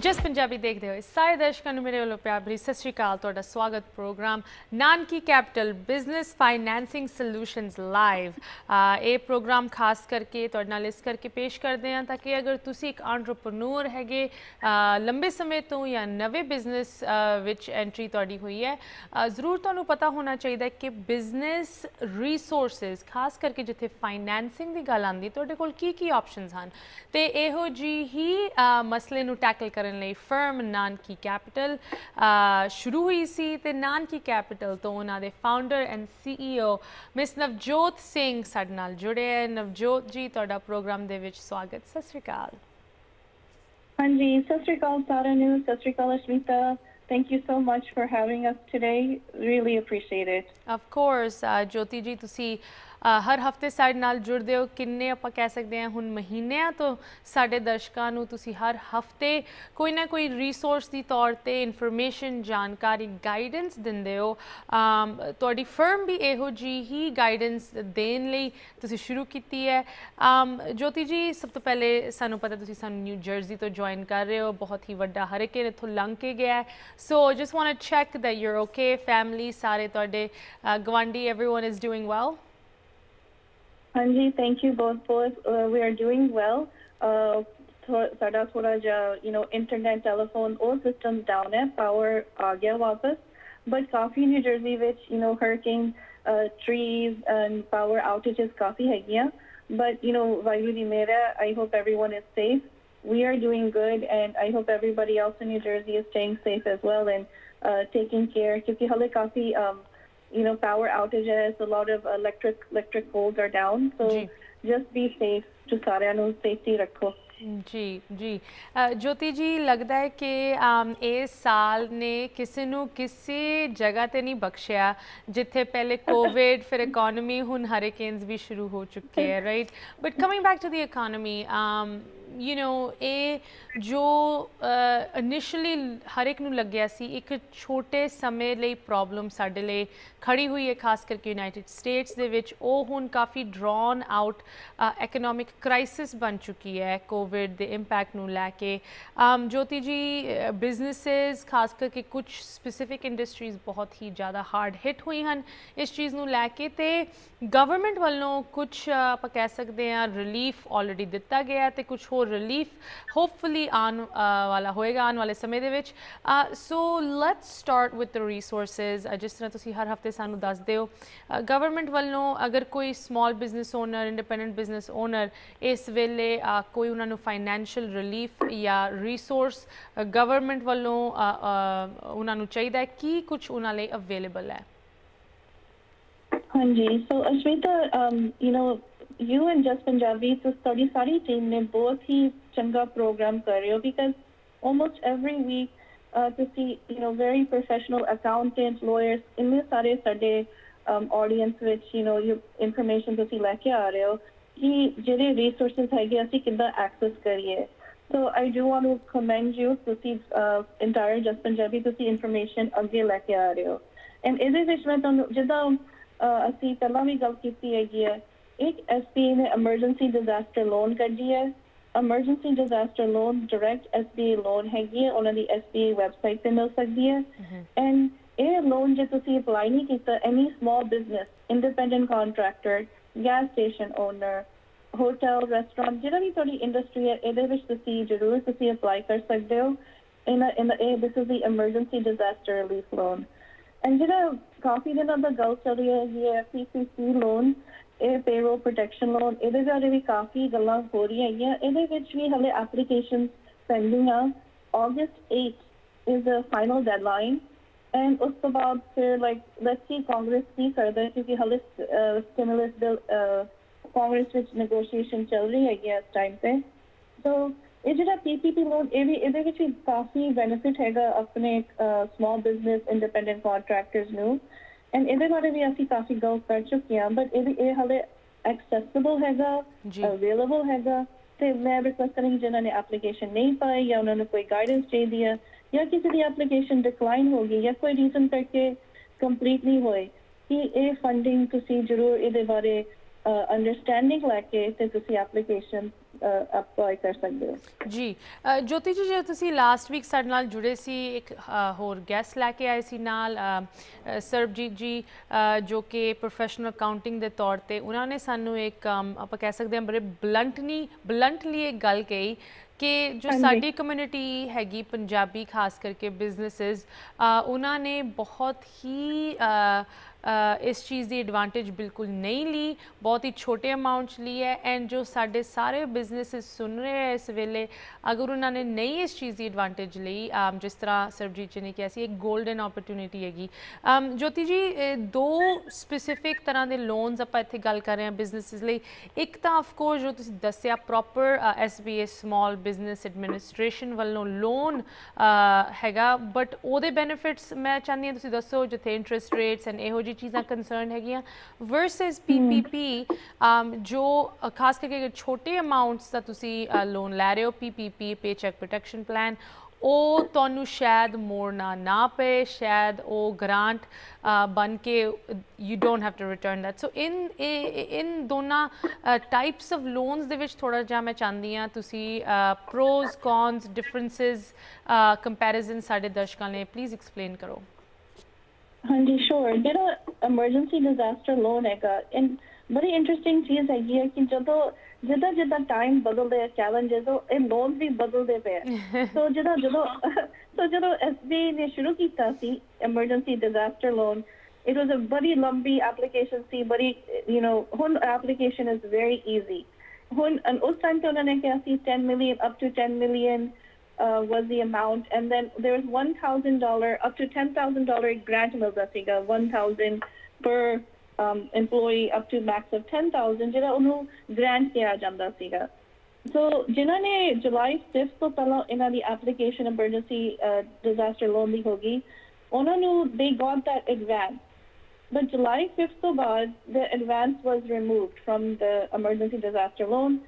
ਜਸ ਪੰਜਾਬੀ ਦੇਖਦੇ ਹੋਏ ਸਾਰੇ ਦਰਸ਼ਕਾਂ ਨੂੰ ਮੇਰੇ ਵੱਲੋਂ ਪਿਆਰ ਭਰੀ ਸਤਿ ਸ਼੍ਰੀ ਅਕਾਲ। ਤੁਹਾਡਾ ਸਵਾਗਤ program Nanaki capital business financing solutions live. ਇਹ ਪ੍ਰੋਗਰਾਮ ਖਾਸ ਕਰਕੇ ਤੁਹਾਡੇ ਨਾਲ ਇਸ ਕਰਕੇ ਪੇਸ਼ ਕਰਦੇ ਹਾਂ ਤਾਂ ਕਿ ਅਗਰ ਤੁਸੀਂ ਇੱਕ ਐਂਟਰਪ੍ਰੈਨਿਓਰ ਹੈਗੇ ਲੰਬੇ ਸਮੇਂ ਤੋਂ ਜਾਂ ਨਵੇਂ ਬਿਜ਼ਨਸ ਵਿੱਚ ਐਂਟਰੀ ਤੁਹਾਡੀ ਹੋਈ ਹੈ ਜ਼ਰੂਰ ਤੁਹਾਨੂੰ ਪਤਾ ਹੋਣਾ ਚਾਹੀਦਾ ਕਿ ਬਿਜ਼ਨਸ ਰਿਸੋਰਸਸ, ਖਾਸ ਕਰਕੇ ਜਿੱਥੇ ਫਾਈਨੈਂਸਿੰਗ ਦੀ ਗੱਲ ਆਉਂਦੀ, ਤੁਹਾਡੇ ਕੋਲ ਕੀ ਕੀ ਆਪਸ਼ਨਸ ਹਨ? ਤੇ ਇਹੋ ਜੀ ਹੀ ਮਸਲੇ ਨੂੰ ਟੈਕਲ ਕਰਨ ਲਈ ਫਰਮ ਨਾਨਕੀ ਕੈਪੀਟਲ ਸ਼ੁਰੂ ਹੋਈ ਸੀ ਤੇ ਨਾਨਕੀ ਕੈਪੀਟਲ ਤੋਂ ਉਹਨਾਂ ਦੇ founder and CEO miss Navjot Singh ਸਾਡੇ ਨਾਲ ਜੁੜੇ ਹੈ ਨਵਜੋਤ ਜੀ ਤੁਹਾਡਾ ਪ੍ਰੋਗਰਾਮ ਦੇ ਵਿੱਚ ਸਵਾਗਤ ਸਤਿ ਸ਼੍ਰੀ ਅਕਾਲ Hanji, Sat Sri Akal Saranu, Sat Sri Akal Ashmita. Thank you so much for having us today. Really appreciate it. Of course Jyoti ji ਤੁਸੀਂ ਅ, ਹਰ ਹਫ਼ਤੇ ਸਾਡੇ ਨਾਲ ਜੁੜਦੇ ਹੋ। ਕਿੰਨੇ ਆਪਾਂ ਕਹਿ ਸਕਦੇ ਹਾਂ ਹੁਣ ਮਹੀਨਿਆਂ ਤੋਂ ਸਾਡੇ ਦਰਸ਼ਕਾਂ ਨੂੰ ਤੁਸੀਂ ਹਰ ਹਫ਼ਤੇ ਕੋਈ ਨਾ ਕੋਈ ਰਿਸੋਰਸ ਦੀ ਤੌਰ ਤੇ ਇਨਫੋਰਮੇਸ਼ਨ ਜਾਣਕਾਰੀ ਗਾਈਡੈਂਸ ਦਿੰਦੇ ਹੋ। ਤੁਹਾਡੀ ਫਰਮ ਵੀ ਇਹੋ ਜੀ ਹੀ ਗਾਈਡੈਂਸ ਦੇਣ ਲਈ ਤੁਸੀਂ ਸ਼ੁਰੂ ਕੀਤੀ ਹੈ। ਜੋਤੀ ਜੀ ਸਭ ਤੋਂ ਪਹਿਲੇ ਸਾਨੂੰ ਪਤਾ ਤੁਸੀਂ ਸਾਨੂੰ ਨਿਊ ਜਰਸੀ ਤੋਂ ਜੁਆਇਨ ਕਰ ਰਹੇ ਹੋ। ਬਹੁਤ ਹੀ ਵੱਡਾ ਹਰਿਕੇਨ ਇੱਥੋਂ ਲੰਘ ਕੇ ਗਿਆ ਹੈ। So just want to check that you're okay family ਸਾਰੇ ਤੁਹਾਡੇ ਅ, ਗਵਾਂਢੀ is doing doing well Hanji, thank you both. Both uh, we are doing well. Uh, थो- साडा थोड़ा जा you know internet telephone all systems down है power आ गया वापस but काफी New Jersey which you know hurricane uh, trees and power outages काफी हैगियां but you know वायु दी मेरा I hope everyone is safe we are doing good and I hope everybody else in New Jersey is staying safe as well and uh, taking care क्योंकि हले काफी um, you know, power outages, a lot of electric electric poles are down. So Gee. just be safe. To safety रखो. ਜੀ ਜੀ। ਜੋਤੀ ਜੀ, ਲੱਗਦਾ ਹੈ ਕਿ ਇਸ ਸਾਲ ਨੇ ਕਿਸੇ ਨੂੰ ਕਿਸੇ ਜਗ੍ਹਾ ਤੇ ਨਹੀਂ ਬਖਸ਼ਿਆ, ਜਿੱਥੇ ਪਹਿਲੇ ਕੋਵਿਡ ਫਿਰ ਇਕਨੋਮੀ ਹੁਣ ਹਰੀਕੇਨਸ ਵੀ ਸ਼ੁਰੂ ਹੋ ਚੁੱਕੇ ਹੈ right but coming back to the economy you know ਇਹ ਜੋ ਇਨੀਸ਼ੀਅਲੀ ਹਰ ਇੱਕ ਨੂੰ ਲੱਗਿਆ ਸੀ, ਇੱਕ ਛੋਟੇ ਸਮੇਂ ਲਈ ਪ੍ਰੋਬਲਮ ਸਾਡੇ ਲਈ ਖੜੀ ਹੋਈ ਹੈ, ਖਾਸ ਕਰਕੇ ਯੂਨਾਈਟਿਡ ਸਟੇਟਸ ਦੇ ਵਿੱਚ, ਉਹ ਹੁਣ ਕਾਫੀ ਡਰਾਨ ਆਊਟ ਇਕਨੋਮਿਕ ਕ੍ਰਾਈਸਿਸ ਬਣ ਚੁੱਕੀ ਹੈ ਕੋਵਿਡ ਕੋਵਿਡ ਦੇ ਇੰਪੈਕਟ ਨੂੰ ਲੈ ਕੇ। um, ਜੋਤੀ ਜੀ ਬਿਜ਼ਨੈਸਸ ਖਾਸ ਕਰਕੇ ਕੁਝ ਸਪੈਸਿਫਿਕ ਇੰਡਸਟਰੀਜ਼ ਬਹੁਤ ਹੀ ਜ਼ਿਆਦਾ ਹਾਰਡ ਹਿੱਟ ਹੋਈ ਹਨ ਇਸ ਚੀਜ਼ ਨੂੰ ਲੈ ਕੇ ਤੇ ਗਵਰਨਮੈਂਟ ਵੱਲੋਂ ਕੁਝ ਆਪਾਂ ਕਹਿ ਸਕਦੇ ਹਾਂ ਰਿਲੀਫ ਆਲਰੇਡੀ ਦਿੱਤਾ ਗਿਆ ਹੈ ਤੇ ਕੁਝ ਹੋਰ ਰਿਲੀਫ ਹੋਪਫੁਲੀ ਆਉਣ ਵਾਲਾ ਹੋਏਗਾ ਆਉਣ ਵਾਲੇ ਸਮੇਂ ਦੇ ਵਿੱਚ। So let's start with the resources ਜਿਸ ਤਰ੍ਹਾਂ ਤੁਸੀਂ ਹਰ ਹਫ਼ਤੇ ਸਾਨੂੰ ਦੱਸਦੇ ਹੋ ਗਵਰਨਮੈਂਟ ਵੱਲੋਂ ਅਗਰ ਕੋਈ small business owner independent business owner ਇਸ ਵੇਲੇ ਕੋਈ ਉਹਨਾਂ ਨੂੰ ਨੂੰ ਫਾਈਨੈਂਸ਼ੀਅਲ ਰਿਲੀਫ ਜਾਂ ਰਿਸੋਰਸ ਗਵਰਨਮੈਂਟ ਵੱਲੋਂ ਉਹਨਾਂ ਨੂੰ ਚਾਹੀਦਾ ਹੈ ਕੀ ਕੁਝ ਉਹਨਾਂ ਲਈ ਅਵੇਲੇਬਲ ਹੈ ਹਾਂਜੀ so Ashmita you know you and Jus Punjabi ਤੋਂ ਤੁਹਾਡੀ ਸਾਰੀ ਟੀਮ ਨੇ ਬਹੁਤ ਹੀ ਚੰਗਾ ਪ੍ਰੋਗਰਾਮ ਕਰ ਰਹੇ ਹੋ ਬਿਕਾਜ਼ ਆਲਮੋਸਟ ਐਵਰੀ ਵੀਕ ਤੁਸੀਂ you know very professional accountant lawyers ਇੰਨੇ ਸਾਰੇ ਸਾਡੇ ਆਡੀਅנס ਵਿੱਚ ਯੂ نو ਯੂ ਇਨਫੋਰਮੇਸ਼ਨ ਤੁਸੀਂ ਲੈ ਕੇ ਆ ਰਹੇ ਹੋ ਕਿ ਜਿਹੜੇ resources ਹੈਗੇ ਅਸੀਂ ਕਿੱਦਾਂ access ਕਰੀਏ So I do want to commend you ਤੁਸੀਂ uh, entire just Punjabi ਤੁਸੀਂ information ਅੱਗੇ ਲੈ ਕੇ ਆ ਰਹੇ ਹੋ and ਇਹਦੇ ਵਿੱਚ ਮੈਂ ਤੁਹਾਨੂੰ ਜਿੱਦਾਂ ਅਸੀਂ ਪਹਿਲਾਂ ਵੀ ਗੱਲ ਕੀਤੀ ਹੈਗੀ ਹੈ ਇੱਕ SBA ਨੇ emergency disaster loan ਕੱਢੀ ਹੈ emergency disaster loan direct SBA loan ਹੈਗੀ ਹੈ ਉਹਨਾਂ ਦੀ SBA website ਤੇ ਮਿਲ ਸਕਦੀ ਹੈ and ਇਹ ਲੋਨ ਜੇ ਤੁਸੀਂ ਅਪਲਾਈ ਨਹੀਂ ਕੀਤਾ any small business independent contractor gas station owner hotel restaurant ਜਿਹੜਾ ਵੀ ਤੁਹਾਡੀ ਇੰਡਸਟਰੀ ਹੈ ਇਹਦੇ ਵਿੱਚ ਤੁਸੀਂ ਜ਼ਰੂਰ ਤੁਸੀਂ ਅਪਲਾਈ ਕਰ ਸਕਦੇ ਹੋ ਇਨ ਇਨ ਇਹ this is the emergency disaster relief loan and ਜਿਹੜਾ ਕਾਫੀ ਦਿਨਾਂ ਦਾ ਗੱਲ ਚੱਲ ਰਹੀ ਹੈ ਇਹ ਪੀਸੀਸੀ ਲੋਨ ਇਹ ਪੇਰੋਲ ਪ੍ਰੋਟੈਕਸ਼ਨ ਲੋਨ ਇਹਦੇ ਬਾਰੇ ਵੀ ਕਾਫੀ ਗੱਲਾਂ ਹੋ ਰਹੀਆਂ ਹੈਗੀਆਂ ਇਹਦੇ ਵਿੱਚ ਵੀ ਹਲੇ ਐਪਲੀਕੇਸ਼ਨ ਪੈਂਡਿੰਗ ਆ August 8 is the final deadline and ਉਸ ਤੋਂ ਬਾਅਦ ਫਿਰ ਲਾਈਕ ਲੈਟਸ ਸੀ ਕਾਂਗਰਸ ਕੀ ਕਰਦਾ ਹੈ ਕਿਉਂਕਿ ਹਲੇ ਸਟਿਮੂਲਸ ਬਿਲ ਕਾਂਗਰਸ ਵਿੱਚ ਨੈਗੋਸ਼ੀਏਸ਼ਨ ਚੱਲ ਰਹੀ ਹੈਗੀ ਹੈ ਇਸ ਟਾਈਮ ਤੇ ਸੋ ਇਹ ਜਿਹੜਾ ਪੀਪੀਪੀ ਲੋਨ ਇਹ ਵੀ ਇਹਦੇ ਵਿੱਚ ਵੀ ਕਾਫੀ ਬੈਨੀਫਿਟ ਹੈਗਾ ਆਪਣੇ ਸਮਾਲ ਬਿਜ਼ਨਸ ਇੰਡੀਪੈਂਡੈਂਟ ਕੰਟਰੈਕਟਰਸ ਨੂੰ ਐਂਡ ਇਹਦੇ ਬਾਰੇ ਵੀ ਅਸੀਂ ਕਾਫੀ ਗੱਲ ਕਰ ਚੁੱਕੇ ਹਾਂ ਬਟ ਇਹ ਵੀ ਇਹ ਹਲੇ ਐਕਸੈਸਿਬਲ ਹੈਗਾ ਜੀ। ਅਵੇਲੇਬਲ ਹੈਗਾ ਤੇ ਮੈਂ ਰਿਕਵੈਸਟ ਕਰਾਂਗੀ ਜਿਨ੍ਹਾਂ ਨੇ ਐਪਲੀਕੇਸ਼ਨ ਨਹੀਂ ਪਾਈ ਜਾਂ ਉਹਨਾਂ ਨੂੰ ਕੋਈ ਗਾਈਡੈਂਸ ਚਾਹੀਦੀ ਹੈ ਜਾਂ ਕਿਸੇ ਦੀ ਐਪਲੀਕੇਸ਼ਨ ਡਿਕਲਾਈਨ ਹੋ ਗਈ ਜਾਂ ਕੋਈ ਰੀਜ਼ਨ ਕਰਕੇ ਕੰਪਲੀਟ ਨਹੀਂ ਹੋਏ, ਕਿ ਇਹ ਫੰਡਿੰਗ ਤੁਸੀਂ ਜ਼ਰੂਰ ਇਹਦੇ ਬਾਰੇ ਅੰਡਰਸਟੈਂਡਿੰਗ ਲੈ ਕੇ ਤੇ ਤੁਸੀਂ ਐਪਲੀਕੇਸ਼ਨ ਅਪਲਾਈ ਕਰ ਸਕਦੇ ਹੋ। ਜੀ ਜੋਤੀ ਜੀ ਜੇ ਤੁਸੀਂ ਲਾਸਟ ਵੀਕ ਸਾਡੇ ਨਾਲ ਜੁੜੇ ਸੀ, ਇੱਕ ਹੋਰ ਗੈਸਟ ਲੈ ਕੇ ਆਏ ਸੀ ਨਾਲ ਸਰਬਜੀਤ ਜੀ ਜੋ ਕਿ ਪ੍ਰੋਫੈਸ਼ਨਲ ਅਕਾਊਂਟਿੰਗ ਦੇ ਤੌਰ ਤੇ, ਉਹਨਾਂ ਨੇ ਸਾਨੂੰ ਇੱਕ ਆਪਾਂ ਕਹਿ ਸਕਦੇ ਹਾਂ ਬੜੇ ਬਲੰਟਲੀ ਬਲੰਟਲੀ ਇੱਕ ਗੱਲ ਕਹੀ ਕਿ ਜੋ। ਸਾਡੀ ਕਮਿਊਨਿਟੀ ਹੈਗੀ ਪੰਜਾਬੀ ਖਾਸ ਕਰਕੇ ਬਿਜ਼ਨੈਸਸ ਉਹਨਾਂ ਨੇ ਬਹੁਤ ਹੀ ਇਸ ਚੀਜ਼ ਦੀ ਐਡਵਾਂਟੇਜ ਬਿਲਕੁਲ ਨਹੀਂ ਲਈ। ਬਹੁਤ ਹੀ ਛੋਟੇ ਅਮਾਉਂਟ 'ਚ ਲਈ ਹੈ। ਐਂਡ ਜੋ ਸਾਡੇ ਸਾਰੇ ਬਿਜ਼ਨੈਸਸ ਸੁਣ ਰਹੇ ਹੈ ਇਸ ਵੇਲੇ, ਅਗਰ ਉਹਨਾਂ ਨੇ ਨਹੀਂ ਇਸ ਚੀਜ਼ ਦੀ ਐਡਵਾਂਟੇਜ ਲਈ ਜਿਸ ਤਰ੍ਹਾਂ ਸਰਬਜੀਤ ਜੀ ਨੇ ਕਿਹਾ ਸੀ ਇੱਕ 골ਡਨ ਓਪਰਚ्युनिटी ਹੈਗੀ ਜੋਤੀ ਜੀ ਦੋ ਸਪੈਸੀਫਿਕ ਤਰ੍ਹਾਂ ਦੇ ਲੋਨਸ ਆਪਾਂ ਇੱਥੇ ਗੱਲ ਕਰ ਰਹੇ ਹਾਂ ਬਿਜ਼ਨੈਸਸ ਲਈ। ਇੱਕ ਤਾਂ ਆਫ ਕੋਰਸ ਜੋ ਤੁਸੀਂ ਦੱਸਿਆ proper SBA small business administration ਵੱਲੋਂ ਲੋਨ ਹੈਗਾ। ਬਟ ਉਹਦੇ ਬੈਨੀਫਿਟਸ ਮੈਂ ਚਾਹੁੰਦੀ ਹਾਂ ਤੁਸੀਂ ਦੱਸੋ, ਜਿੱਥੇ ਇੰਟਰਸਟ ਰੇਟਸ ਐਂਡ ਇਹੋ ਜੀ ਚੀਜ਼ਾਂ ਕੰਸਰਨ ਹੈਗੀਆਂ ਵਰਸਸ ਪੀਪੀਪੀ ਜੋ ਖਾਸ ਕਰਕੇ ਛੋਟੇ ਅਮਾਉਂਟਸ ਦਾ ਤੁਸੀਂ ਲੋਨ ਲੈ ਰਹੇ ਹੋ PPP paycheck protection plan ਉਹ ਤੁਹਾਨੂੰ ਸ਼ਾਇਦ ਮੋੜਨਾ ਨਾ ਪਏ ਸ਼ਾਇਦ ਉਹ ਗ੍ਰਾਂਟ ਬਣ ਕੇ you don't have to return that so in in ਦੋਨਾਂ ਟਾਈਪਸ ਆਫ ਲੋਨਸ ਦੇ ਵਿੱਚ ਥੋੜਾ ਜਿਹਾ ਮੈਂ ਚਾਹੁੰਦੀ ਹਾਂ ਤੁਸੀਂ ਪ੍ਰੋਜ਼ ਕੌਨਸ ਡਿਫਰੈਂਸਸ ਕੰਪੈਰੀਜ਼ਨ ਸਾਡੇ ਦਰਸ਼ਕਾਂ ਲਈ ਪਲੀਜ਼ ਐਕਸਪਲੇਨ ਕਰੋ ਹਾਂਜੀ ਸ਼ੋਰ ਜਿਹੜਾ ਐਮਰਜੈਂਸੀ ਡਿਜ਼ਾਸਟਰ ਲੋਨ ਹੈਗਾ ਇਨ ਬੜੀ ਇੰਟਰਸਟਿੰਗ ਚੀਜ਼ ਹੈਗੀ ਹੈ ਕਿ ਜਦੋਂ ਜਿੱਦਾਂ ਜਿੱਦਾਂ ਟਾਈਮ ਬਦਲਦੇ ਆ ਚੈਲੰਜਸ ਉਹ ਇਹ ਲੋਨ ਵੀ ਬਦਲਦੇ ਪਏ ਆ ਸੋ ਜਿਹੜਾ ਜਦੋਂ ਸੋ ਜਦੋਂ ਐਸਬੀਆਈ ਨੇ ਸ਼ੁਰੂ ਕੀਤਾ ਸੀ emergency disaster loan it was a ਬੜੀ ਲੰਬੀ ਐਪਲੀਕੇਸ਼ਨ ਸੀ ਬੜੀ ਯੂ نو ਹੁਣ ਐਪਲੀਕੇਸ਼ਨ ਇਜ਼ ਵੈਰੀ ਈਜ਼ੀ ਹੁਣ and ਉਸ ਟਾਈਮ ਤੇ ਉਹਨਾਂ ਨੇ ਕਿਹਾ ਸੀ 10 million up to 10 million uh, was the amount, and then there was one thousand dollar up to ten thousand dollar grant milda siga one thousand per um, employee up to max of ten thousand ਜਿਹੜਾ ਉਹਨੂੰ grant ਕਿਹਾ ਜਾਂਦਾ ਸੀਗਾ ਸੋ ਜਿਨ੍ਹਾਂ ਨੇ ਜੁਲਾਈ 5th ਤੋਂ ਪਹਿਲਾਂ ਇਹਨਾਂ ਦੀ application emergency uh, disaster loan ਦੀ ਹੋ ਗਈ ਉਹਨਾਂ ਨੂੰ they got that advance but July 5th ਤੋਂ ਬਾਅਦ the advance was removed from the emergency disaster loan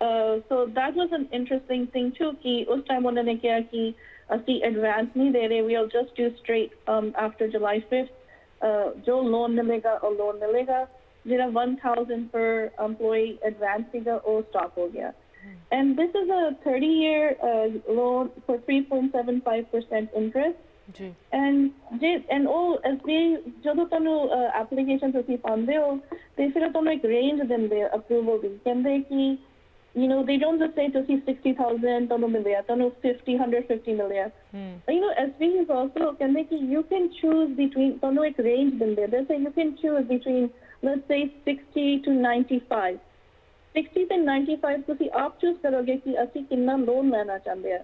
uh, so that was an interesting thing too ਕਿ ਉਸ time ਉਹਨਾਂ ਨੇ ਕਿਹਾ ਕਿ ਅਸੀਂ advance ਨਹੀਂ ਦੇ ਰਹੇ we'll just do straight um, after July 5th uh, ਜੋ loan ਮਿਲੇਗਾ ਉਹ loan ਮਿਲੇਗਾ ਜਿਹੜਾ 1000 per employee advance ਸੀਗਾ ਉਹ stop ਹੋ ਗਿਆ and this is a 30 year uh, loan for 3.75% interest ਜੀ and ਜੇ and ਉਹ SBI ਜਦੋਂ ਤੁਹਾਨੂੰ ਐਪਲੀਕੇਸ਼ਨ ਤੁਸੀਂ ਪਾਉਂਦੇ ਹੋ ਤੇ ਫਿਰ ਉਹ ਤੁਹਾਨੂੰ ਇੱਕ ਰੇਂਜ ਦਿੰਦੇ ਆ ਅਪਰੂਵਲ ਦੀ ਕਹਿੰਦੇ ਕਿ you know they don't just say ਤੁਸੀਂ 60000 ਤੁਹਾਨੂੰ ਮਿਲਿਆ ਤੁਹਾਨੂੰ 50 150 ਮਿਲਿਆ you know SBI is also ਕਹਿੰਦੇ ਕਿ you can choose between ਤੁਹਾਨੂੰ ਇੱਕ ਰੇਂਜ ਦਿੰਦੇ they say you can choose between let's say 60 to 95 60 ਤੇ 95 ਤੁਸੀਂ ਆਪ ਚੂਜ਼ ਕਰੋਗੇ ਕਿ ਅਸੀਂ ਕਿੰਨਾ ਲੋਨ ਲੈਣਾ ਚਾਹੁੰਦੇ ਆ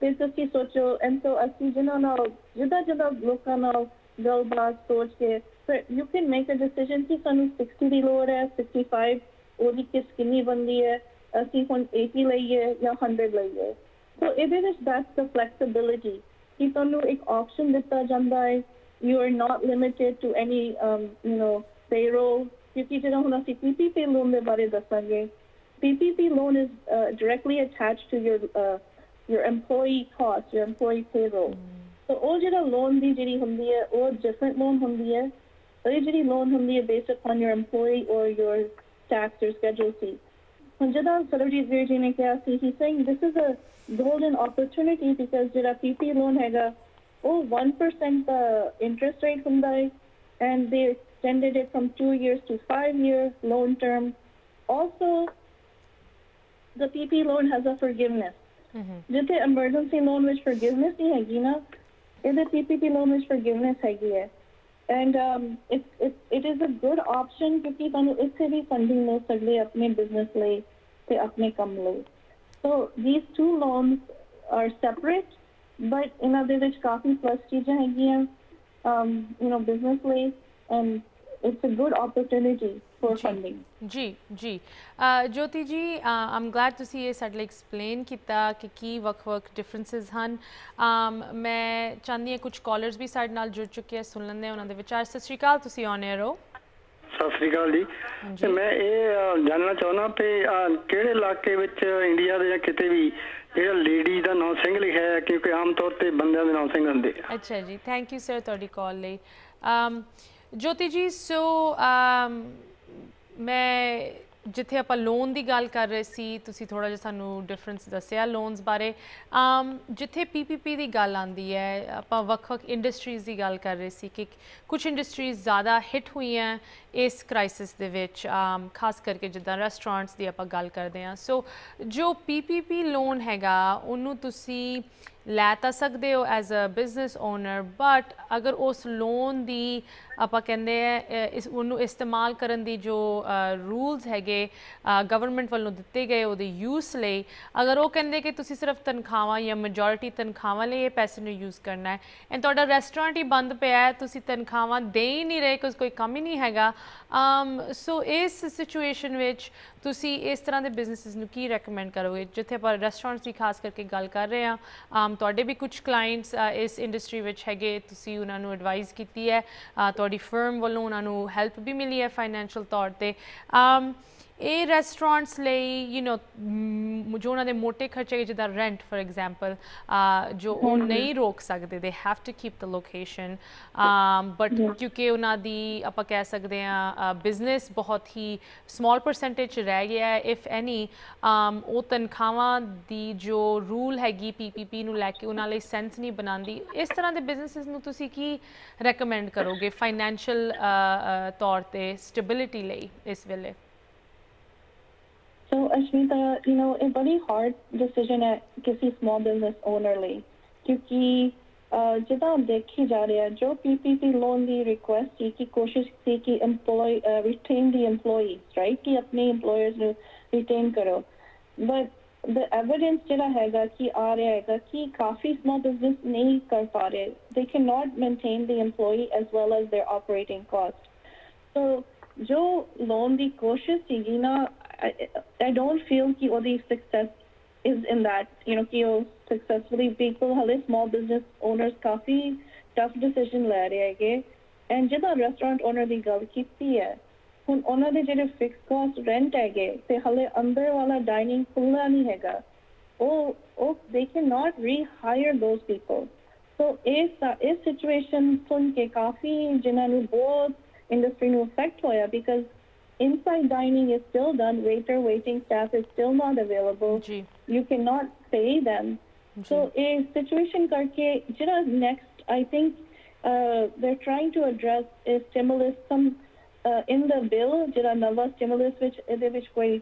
ਤੇ ਤੁਸੀਂ ਸੋਚੋ ਐਂਡ ਸੋ ਅਸੀਂ ਜਿਨ੍ਹਾਂ ਨਾਲ ਜਿੱਦਾਂ ਜਿੱਦਾਂ ਲੋਕਾਂ ਨਾਲ ਗੱਲਬਾਤ ਸੋਚ ਕੇ ਫਿਰ you can make a decision ਕਿ ਸਾਨੂੰ 60 ਦੀ ਲੋੜ ਹੈ 65 ਉਹਦੀ ਕਿਸ ਕਿੰਨੀ ਬੰਦੀ ਹੈ ਅਸੀਂ ਹੁਣ 80 ਲਈਏ ਜਾਂ 100 ਲਈਏ ਸੋ ਇਹਦੇ ਵਿੱਚ ਦੈਟਸ ਦ ਫਲੈਕਸੀਬਿਲਿਟੀ ਕਿ ਤੁਹਾਨੂੰ ਇੱਕ ਆਪਸ਼ਨ ਦਿੱਤਾ ਜਾਂਦਾ ਹੈ you are not limited to any you know payroll ਕਿਉਂਕਿ ਜਿਹੜਾ ਹੁਣ ਅਸੀਂ PPP ਲੋਨ ਦੇ ਬਾਰੇ ਦੱਸਾਂਗੇ PPP loan is uh, directly attached to your uh, your employee cost, your employee payroll. So ਉਹ ਜਿਹੜਾ ਲੋਨ ਦੀ ਜਿਹੜੀ ਹੁੰਦੀ ਹੈ ਉਹ different loan ਹੁੰਦੀ ਹੈ ਇਹ ਜਿਹੜੀ ਲੋਨ ਹੁੰਦੀ ਹੈ based upon your employee or your tax or schedule C. ਹੁਣ ਜਦੋਂ ਸਰਵਜੀਤ ਵੀਰ ਜੀ ਨੇ ਕਿਹਾ ਸੀ he saying this is a golden opportunity because ਜਿਹੜਾ PP loan ਹੈਗਾ ਉਹ 1% ਦਾ interest rate ਹੁੰਦਾ ਹੈ and they extended it from 2 years to 5 years loan term. Also the PP loan has a forgiveness. ਹਮ ਜਿੱਥੇ emergency loan ਵਿੱਚ forgiveness ਨਹੀਂ ਹੈਗੀ ਨਾ ਇਹਦੇ PPP loan ਵਿੱਚ forgiveness ਹੈਗੀ ਹੈ and um, it, it, it is a good option ਕਿਉਂਕਿ ਤੁਹਾਨੂੰ ਇੱਥੇ ਵੀ funding ਮਿਲ ਸਕਦੀ ਹੈ ਆਪਣੇ business ਲਈ ਤੇ ਆਪਣੇ ਕੰਮ ਲਈ so these two loans are separate but ਇਹਨਾਂ ਦੇ ਵਿੱਚ ਕਾਫੀ plus ਚੀਜ਼ਾਂ ਹੈਗੀਆਂ um, you know business ਲਈ and it's a good opportunity for ਜੀ। funding. ਜੀ ਜੀ ਅ, ਜੋਤੀ ਜੀ ਆਮ ਗਲੈਡ ਤੁਸੀਂ ਇਹ ਸਾਡੇ ਲਈ ਐਕਸਪਲੇਨ ਕੀਤਾ ਕਿ ਕੀ ਵੱਖ-ਵੱਖ ਡਿਫਰੈਂਸਸ ਹਨ ਅਮ, ਮੈਂ ਚਾਹੁੰਦੀ ਹਾਂ ਕੁਝ ਕਾਲਰਸ ਵੀ ਸਾਡੇ ਨਾਲ ਜੁੜ ਚੁੱਕੇ ਆ ਸੁਣ ਲੈਂਦੇ ਹਾਂ ਉਹਨਾਂ ਦੇ ਵਿਚਾਰ ਸਤਿ ਸ਼੍ਰੀ ਅਕਾਲ ਤੁਸੀਂ ਔਨ 에ਅਰ ਹੋ ਸਤਿ ਸ੍ਰੀ ਅਕਾਲ ਜੀ। ਤੇ ਮੈਂ ਇਹ ਅਹ, ਜਾਣਨਾ ਚਾਹੁੰਦਾ ਵੀ ਅਹ, ਕਿਹੜੇ ਇਲਾਕੇ ਵਿੱਚ ਇੰਡੀਆ ਦੇ ਜਾਂ ਕਿਤੇ ਵੀ ਜਿਹੜਾ ਲੇਡੀ ਦਾ ਨਾਮ ਸਿੰਘ ਲਿਖਿਆ ਹੈ ਕਿਉਂਕਿ ਆਮ ਤੌਰ ਤੇ ਬੰਦਿਆਂ ਦੇ ਨਾਮ ਸਿੰਘ ਹੁੰਦੇ ਆ ਅੱਛਾ ਜੀ ਥੈਂਕ ਯੂ ਸਰ ਤੁਹਾਡੀ ਕਾਲ ਲਈ ਅਮ, ਜੋਤੀ ਜੀ ਸੋ ਮੈਂ ਜਿੱਥੇ ਆਪਾਂ ਲੋਨ ਦੀ ਗੱਲ ਕਰ ਰਹੇ ਸੀ, ਤੁਸੀਂ ਥੋੜਾ ਜਿਹਾ ਸਾਨੂੰ ਡਿਫਰੈਂਸ ਦੱਸਿਆ ਲੋਨਸ ਬਾਰੇ। ਆਮ ਜਿੱਥੇ ਪੀਪੀਪੀ ਦੀ ਗੱਲ ਆਂਦੀ ਹੈ, ਆਪਾਂ ਵੱਖ-ਵੱਖ ਇੰਡਸਟਰੀਜ਼ ਦੀ ਗੱਲ ਕਰ ਰਹੇ ਸੀ ਕਿ ਕੁਝ ਇੰਡਸਟਰੀਜ਼ ਜ਼ਿਆਦਾ ਹਿੱਟ ਹੋਈਆਂ ਇਸ ਕ੍ਰਾਈਸਿਸ ਦੇ ਵਿੱਚ, ਅਮ, ਖਾਸ ਕਰਕੇ ਜਿੱਦਾਂ ਰੈਸਟੋਰੈਂਟਸ ਦੀ ਆਪਾਂ ਗੱਲ ਕਰਦੇ ਹਾਂ। ਸੋ ਜੋ ਪੀਪੀਪੀ ਲੋਨ ਹੈਗਾ, ਉਹਨੂੰ ਤੁਸੀਂ ਲੈ ਤਾਂ ਸਕਦੇ ਹੋ as a business owner but ਅਗਰ ਉਸ ਲੋਨ ਦੀ ਆਪਾਂ ਕਹਿੰਦੇ ਆ ਇਸ, ਉਹਨੂੰ ਇਸਤੇਮਾਲ ਕਰਨ ਦੀ ਜੋ ਰੂਲਸ ਹੈਗੇ ਗਵਰਨਮੈਂਟ ਵੱਲੋਂ ਦਿੱਤੇ ਗਏ ਉਹਦੇ ਯੂਸ ਲਈ, ਅਗਰ ਉਹ ਕਹਿੰਦੇ ਕਿ ਤੁਸੀਂ ਸਿਰਫ ਤਨਖਾਹਾਂ ਜਾਂ ਮੈਜੋਰਿਟੀ ਤਨਖਾਹਾਂ ਲਈ ਇਹ ਪੈਸੇ ਨੂੰ ਯੂਜ਼ ਕਰਨਾ ਹੈ ਐਂਡ ਤੁਹਾਡਾ ਰੈਸਟੋਰੈਂਟ ਹੀ ਬੰਦ ਪਿਆ ਹੈ, ਤੁਸੀਂ ਤਨਖਾਹਾਂ ਦੇ ਹੀ ਨਹੀਂ ਰਹੇ, ਕਿਉਂਕਿ ਕੋਈ ਕੰਮ ਹੀ ਨਹੀਂ ਹੈਗਾ, ਅਮ ਸੋ ਇਸ ਸਿਚੁਏਸ਼ਨ ਵਿੱਚ ਤੁਸੀਂ ਇਸ ਤਰ੍ਹਾਂ ਦੇ ਬਿਜ਼ਨੈਸਸ ਨੂੰ ਕੀ ਰეკਮੈਂਡ ਕਰੋਗੇ? ਜਿੱਥੇ ਆਪਾਂ ਰੈਸਟੋਰੈਂਟਸ ਦੀ ਖਾਸ ਕਰਕੇ ਗੱਲ ਕਰ ਰਹੇ ਹਾਂ ਤੁਹਾਡੇ ਵੀ ਕੁਝ ਕਲਾਇੰਟਸ ਇਸ ਇੰਡਸਟਰੀ ਵਿੱਚ ਹੈਗੇ, ਤੁਸੀਂ ਉਹਨਾਂ ਨੂੰ ਐਡਵਾਈਸ ਕੀਤੀ ਹੈ ਤੁਹਾਡੀ ਫਰਮ ਵੱਲੋਂ ਉਹਨਾਂ ਨੂੰ ਹੈਲਪ ਵੀ ਮਿਲੀ ਹੈ ਫਾਈਨੈਂਸ਼ੀਅਲ ਤੌਰ ਤੇ। ਇਹ ਰੈਸਟੋਰੈਂਟਸ ਲਈ ਯੂ نو ਜੋ ਉਹਨਾਂ ਦੇ ਮੋਟੇ ਖਰਚੇ ਜਿਹਦਾ ਰੈਂਟ ਫॉर ਐਗਜ਼ਾਮਪਲ ਜੋ ਉਹ ਨਹੀਂ ਰੋਕ ਸਕਦੇ they have to keep the location but ਕਿਉਂਕਿ ਉਹਨਾਂ ਦੀ ਆਪਾਂ ਕਹਿ ਸਕਦੇ ਆ ਬਿਜ਼ਨਸ ਬਹੁਤ ਹੀ ਸਮਾਲ ਪਰਸੈਂਟੇਜ ਰਹਿ ਗਿਆ ਹੈ ਇਫ ਐਨੀ ਉਹ ਤਨਖਾਹਾਂ ਦੀ ਜੋ ਰੂਲ ਹੈਗੀ ਪੀਪੀਪੀ ਨੂੰ ਲੈ ਕੇ ਉਹਨਾਂ ਲਈ ਸੈਂਸ ਨਹੀਂ ਬਣਾਉਂਦੀ। ਇਸ ਤਰ੍ਹਾਂ ਦੇ ਬਿਜ਼ਨਸਸ ਨੂੰ ਤੁਸੀਂ ਕੀ ਰეკਮੈਂਡ ਕਰੋਗੇ ਫਾਈਨੈਂਸ਼ੀਅਲ ਤੌਰ ਤੇ ਸਟੇਬਿਲਿਟੀ ਲਈ ਇਸ ਵੇਲੇ? So Ashmita, you know, a very hard decision ਹੈ ਕਿਸੇ small business owner ਲਈ ਕਿਉਂਕਿ ਜਿੱਦਾਂ ਦੇਖੀ ਜਾ ਰਿਹਾ ਜੋ ਪੀਪੀਪੀ ਲੋਨ ਦੀ ਰਿਕੁਐਸਟ ਸੀ ਕਿ ਕੋਸ਼ਿਸ਼ ਸੀ ਕਿ EMPLOYE retain the EMPLOYEES right ਕਿ ਆਪਣੇ EMPLOYERS ਨੂੰ ਰਿਟੇਨ ਕਰੋ ਬਟ the evidence ਜਿਹੜਾ ਹੈਗਾ ਕਿ ਆ ਰਿਹਾ ਹੈਗਾ ਕਿ ਕਾਫੀ small business ਨਹੀਂ ਕਰ ਪਾ ਰਹੇ they cannot maintain the employee as well as their operating cost so ਜੋ ਲੋਨ ਦੀ ਕੋਸ਼ਿਸ਼ ਸੀਗੀ ਨਾ I, I don't feel ki the success is in that, you know, ki successfully people hale small business owners काफी tough decision ਲੈ ਰਹੇ ਹੈਗੇ and ਜਿਹੜਾ restaurant owner ਦੀ ਗੱਲ ਕੀਤੀ ਹੈ ਹੁਣ ਉਹਨਾਂ ਦੇ ਜਿਹੜੇ ਫਿਕਸ ਕਾਸਟ ਰੈਂਟ ਹੈਗੇ ਤੇ ਹਲੇ ਅੰਦਰ ਵਾਲਾ ਡਾਈਨਿੰਗ ਖੁੱਲ੍ਹਾ ਨਹੀਂ ਹੈਗਾ ਉਹ ਉਹ they cannot rehire those people so ਇਸ ਇਸ ਸਿਚੁਏਸ਼ਨ ਸੁਣ ਕੇ ਕਾਫੀ ਜਿਨ੍ਹਾਂ ਨੂੰ ਬਹੁਤ ਇੰਡਸਟਰੀ ਨੂੰ ਇਫੈਕਟ ਹੋਇਆ because Inside dining is still done. Waiter, waiting staff is still not available. You cannot pay them. Ji. So a situation karke, jira next, I think uh, they're trying to address a stimulus some uh, in the bill jira nava stimulus which ਇਹਦੇ ਵਿੱਚ ਕੋਈ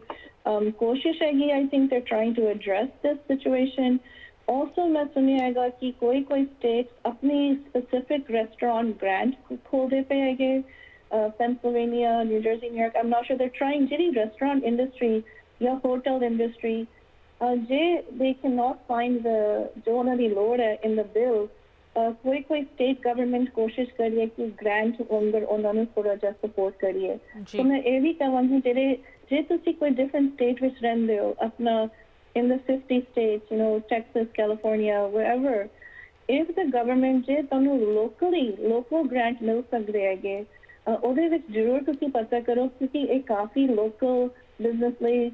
ਕੋਸ਼ਿਸ਼ I think they're trying to address this situation. Also, ਮੈਂ ਸੁਣਿਆ ਹੈਗਾ ਕਿ ਕੋਈ ਕੋਈ ਸਟੇਟਸ ਆਪਣੀ specific restaurant ਗ੍ਰਾਂਟ ਖੋਲਦੇ ਪਏ ਹੈਗੇ uh, Pennsylvania, New Jersey, New York. I'm not sure they're trying. Jiri restaurant industry, your hotel industry, uh, they, they cannot find the जो उन्होंने लोड है in the bill. Uh, कोई कोई state government कोशिश करिए कि ग्रांट अंदर ਉਹਨਾਂ ਨੂੰ ਥੋੜਾ ਜਿਹਾ ਸਪੋਰਟ ਕਰੀਏ ਸੋ ਮੈਂ ਇਹ ਵੀ ਕਹਾਂਗੀ ਜਿਹੜੇ ਜੇ ਤੁਸੀਂ ਕੋਈ ਡਿਫਰੈਂਟ ਸਟੇਟ ਵਿੱਚ ਰਹਿੰਦੇ ਹੋ ਆਪਣਾ in the 50 states you know Texas California wherever if the government ਜੇ ਤੁਹਾਨੂੰ locally local grant ਮਿਲ ਸਕਦੇ ਹੈਗੇ ਉਹਦੇ ਵਿੱਚ ਜ਼ਰੂਰ ਤੁਸੀਂ ਪਤਾ ਕਰੋ ਕਿਉਂਕਿ ਇਹ ਕਾਫੀ ਲੋਕਲ ਬਿਜ਼ਨਸ ਲਈ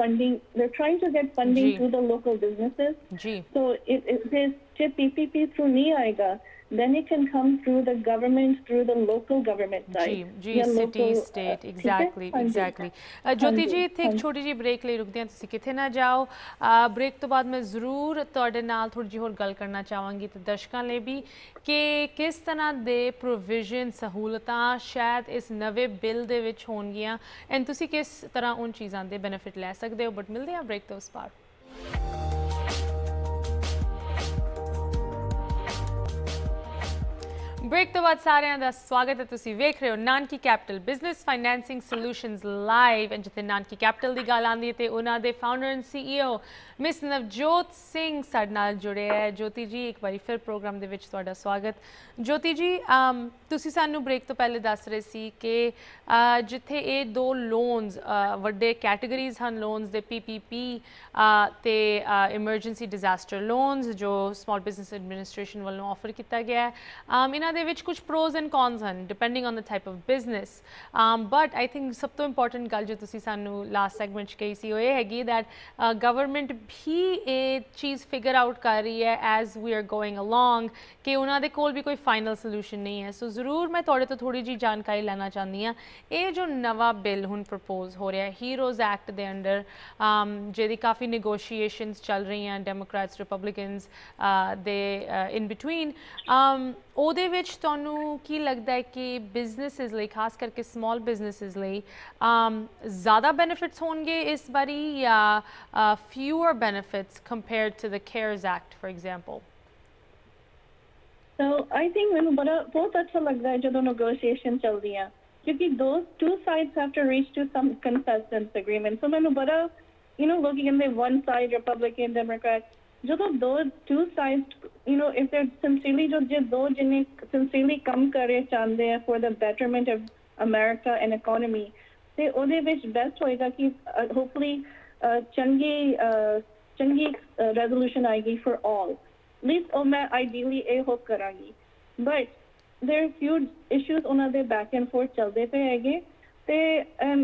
funding they're trying to get funding ਜੀ. through the local businesses ਜੀ so if, if there's ਜੇ PPP through ਨਹੀਂ ਆਏਗਾ then it can come through the government through the local government side ਜੀ ਜੀ ਜਾਂ city local, state uh? Exactly. Exactly Jyoti ji ਇੱਥੇ ਇੱਕ। ਛੋਟੀ ਜਿਹੀ ਬ੍ਰੇਕ ਲਈ ਰੁਕਦੇ ਹਾਂ ਤੁਸੀਂ ਕਿੱਥੇ ਨਾ ਜਾਓ ਬ੍ਰੇਕ ਤੋਂ ਬਾਅਦ ਮੈਂ ਜ਼ਰੂਰ ਤੁਹਾਡੇ ਨਾਲ ਥੋੜੀ ਜਿਹੀ ਹੋਰ ਗੱਲ ਕਰਨਾ ਚਾਹਾਂਗੀ ਤੇ ਦਰਸ਼ਕਾਂ ਲਈ ਵੀ ਕਿ ਕਿਸ ਤਰ੍ਹਾਂ ਦੇ ਪ੍ਰੋਵੀਜ਼ਨ ਸਹੂਲਤਾਂ ਸ਼ਾਇਦ ਇਸ ਨਵੇਂ ਬਿੱਲ ਦੇ ਵਿੱਚ ਹੋਣਗੀਆਂ ਐਂਡ ਤੁਸੀਂ ਕਿਸ ਤਰ੍ਹਾਂ ਉਹਨਾਂ ਚੀਜ਼ਾਂ ਦੇ ਬੈਨੀਫਿਟ ਲੈ ਸਕਦੇ ਹੋ ਬਟ ਮਿਲਦੇ ਹਾਂ ਬ੍ਰੇਕ ਤੋਂ ਉਸ ਪਾਰ ਬ੍ਰੇਕ ਤੋਂ ਬਾਅਦ ਸਾਰਿਆਂ ਦਾ ਸਵਾਗਤ ਹੈ। ਤੁਸੀਂ ਵੇਖ ਰਹੇ ਹੋ Nanaki Capital business financing solutions live. And ਜਿੱਥੇ ਨਾਨਕੀ ਕੈਪੀਟਲ ਦੀ ਗੱਲ ਆਉਂਦੀ ਹੈ ਤੇ ਉਹਨਾਂ ਦੇ founder and CEO Miss Navjot Singh ਸਾਡੇ ਨਾਲ ਜੁੜੇ ਹੈ। ਜੋਤੀ ਜੀ, ਇੱਕ ਵਾਰੀ ਫਿਰ ਪ੍ਰੋਗਰਾਮ ਦੇ ਵਿੱਚ ਤੁਹਾਡਾ ਸਵਾਗਤ। ਜੋਤੀ ਜੀ ਤੁਸੀਂ ਸਾਨੂੰ ਬ੍ਰੇਕ ਤੋਂ ਪਹਿਲੇ ਦੱਸ ਰਹੇ ਸੀ ਕਿ ਜਿੱਥੇ ਇਹ ਦੋ ਲੋਨਸ ਵੱਡੇ ਕੈਟਾਗਰੀਜ਼ ਹਨ ਲੋਨਸ ਦੇ ਪੀਪੀਪੀ ਤੇ ਐਮਰਜੈਂਸੀ ਡਿਜ਼ਾਸਟਰ ਲੋਨਸ ਜੋ ਸਮਾਲ ਬਿਜ਼ਨਸ ਐਡਮਿਨਿਸਟ੍ਰੇਸ਼ਨ ਵੱਲੋਂ ਆਫਰ ਕੀਤਾ ਗਿਆ ਹੈ। ਇਹਨਾਂ ਦੇ ਵਿੱਚ ਕੁਝ ਪ੍ਰੋਜ਼ ਐਂਡ ਕੌਨਸ ਹਨ depending on the type of business but I think ਸਭ ਤੋਂ ਇੰਪੋਰਟੈਂਟ ਗੱਲ ਜੋ ਤੁਸੀਂ ਸਾਨੂੰ ਲਾਸਟ ਸੈਗਮੈਂਟ 'ਚ ਕਹੀ ਸੀ, ਉਹ ਇਹ ਹੈਗੀ ਦੈਟ ਗਵਰਨਮੈਂਟ ਵੀ ਇਹ ਚੀਜ਼ ਫਿਗਰ ਆਊਟ ਕਰ ਰਹੀ ਹੈ as we are going along ਕਿ ਉਹਨਾਂ ਦੇ ਕੋਲ ਵੀ ਕੋਈ ਫਾਈਨਲ ਸੋਲੂਸ਼ਨ ਨਹੀਂ ਹੈ। ਸੋ ਜ਼ਰੂਰ ਮੈਂ ਤੁਹਾਡੇ ਤੋਂ ਥੋੜੀ ਜੀ ਜਾਣਕਾਰੀ ਲੈਣਾ ਚਾਹੁੰਦੀ ਹਾਂ। ਇਹ ਜੋ ਨਵਾਂ ਬਿੱਲ ਹੁਣ ਪ੍ਰਪੋਜ਼ ਹੋ ਰਿਹਾ ਹੈ ਹੀਰੋਜ਼ ਐਕਟ ਦੇ ਅੰਡਰ um, ਜਿਹਦੀ ਕਾਫੀ ਨੈਗੋਸ਼ੀਏਸ਼ਨਸ ਚੱਲ ਰਹੀਆਂ ਡੈਮੋਕ੍ਰੈਟਸ ਰਿਪਬਲਿਕਨਸ ਦੇ ਇਨ ਬਿਟਵੀਨ ਉਹਦੇ ਵਿੱਚ ਤੁਹਾਨੂੰ ਕੀ ਲੱਗਦਾ ਹੈ ਕਿ ਬਿਜ਼ਨੈਸਸ ਲਈ ਖਾਸ ਕਰਕੇ ਸਮਾਲ ਬਿਜ਼ਨੈਸਸ ਲਈ ਅਮ ਜ਼ਿਆਦਾ ਬੈਨੀਫਿਟਸ ਹੋਣਗੇ ਇਸ ਵਾਰੀ ਜਾਂ fewer benefits compared to the CARES Act for example so I think ਮੈਨੂੰ ਬੜਾ ਬਹੁਤ ਅੱਛਾ ਲੱਗਦਾ ਹੈ ਜਦੋਂ ਨੈਗੋਸ਼ੀਏਸ਼ਨ ਚੱਲਦੀ ਹੈ ਕਿਉਂਕਿ ਦੋ two sides have to reach to some consensus agreement so ਮੈਨੂੰ ਬੜਾ ਯੂ نو ਲੋਕੀ ਕਹਿੰਦੇ ਵਨ ਸਾਈਡ ਰਿਪਬਲਿਕਨ ਡੈਮੋਕ੍ਰੈਟ ਜਦੋਂ ਦੋ two side you know if they sincerely ਜੋ ਜੇ ਦੋ ਜਿਹਨੇ ਸਿੰਸੀਅਰਲੀ ਕੰਮ ਕਰੇ ਚਾਹੁੰਦੇ ਆ for the betterment of America and economy ਤੇ ਉਹਦੇ ਵਿੱਚ ਬੈਸਟ ਹੋਏਗਾ ਕਿ ਹੋਪਫੁਲੀ ਚੰਗੀ ਚੰਗੀ ਰੈਜ਼ੋਲੂਸ਼ਨ ਆਏਗੀ ਫॉर ਆਲ ਲੀਸਟ ਉਹ ਮੈਂ ਆਈਡੀਅਲੀ ਇਹ ਹੋਪ ਕਰਾਂਗੀ ਬਟ देयर ਫਿਊ ਇਸ਼ੂਸ ਉਹਨਾਂ ਦੇ ਬੈਕ ਐਂਡ ਫੋਰਥ ਚੱਲਦੇ ਪਏ ਹੈਗੇ ਤੇ